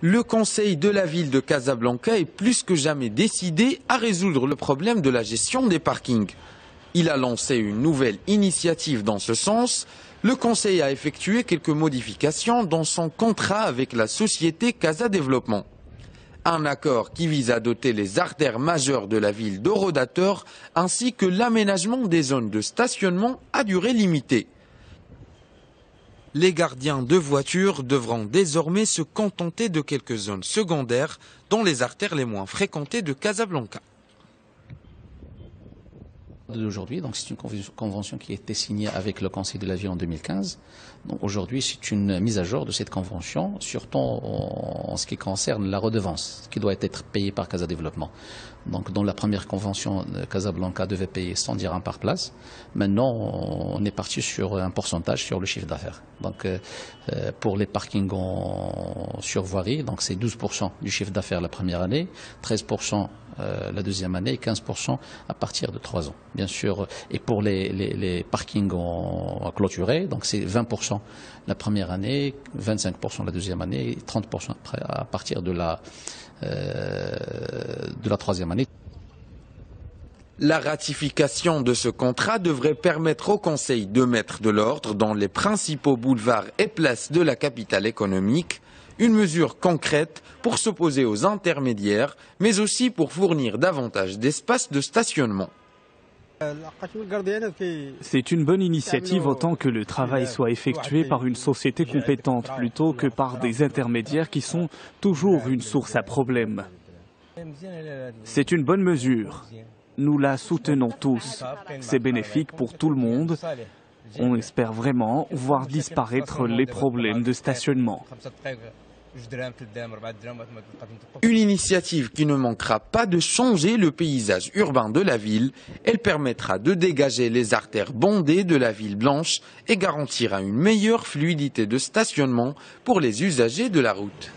Le conseil de la ville de Casablanca est plus que jamais décidé à résoudre le problème de la gestion des parkings. Il a lancé une nouvelle initiative dans ce sens. Le conseil a effectué quelques modifications dans son contrat avec la société Casa Développement. Un accord qui vise à doter les artères majeures de la ville d'orodateurs ainsi que l'aménagement des zones de stationnement à durée limitée. Les gardiens de voitures devront désormais se contenter de quelques zones secondaires dans les artères les moins fréquentées de Casablanca. D'aujourd'hui. Donc c'est une convention qui a été signée avec le Conseil de la Ville en 2015. Donc aujourd'hui c'est une mise à jour de cette convention, surtout en, ce qui concerne la redevance qui doit être payée par Casa Développement. Donc dans la première convention, Casablanca devait payer 100 dirhams par place. Maintenant on est parti sur un pourcentage sur le chiffre d'affaires. Donc euh, euh, pour les parkings en, sur voirie, donc c'est 12% du chiffre d'affaires la première année, 13% euh, la deuxième année et 15% à partir de 3 ans. Bien sûr, et pour les, parkings en, clôturés, donc c'est 20% la première année, 25% la deuxième année et 30% à partir euh, de la troisième année. La ratification de ce contrat devrait permettre au Conseil de mettre de l'ordre dans les principaux boulevards et places de la capitale économique une mesure concrète pour s'opposer aux intermédiaires, mais aussi pour fournir davantage d'espaces de stationnement. C'est une bonne initiative autant que le travail soit effectué par une société compétente plutôt que par des intermédiaires qui sont toujours une source à problème. C'est une bonne mesure. Nous la soutenons tous. C'est bénéfique pour tout le monde. On espère vraiment voir disparaître les problèmes de stationnement. Une initiative qui ne manquera pas de changer le paysage urbain de la ville. Elle permettra de dégager les artères bondées de la ville blanche et garantira une meilleure fluidité de stationnement pour les usagers de la route.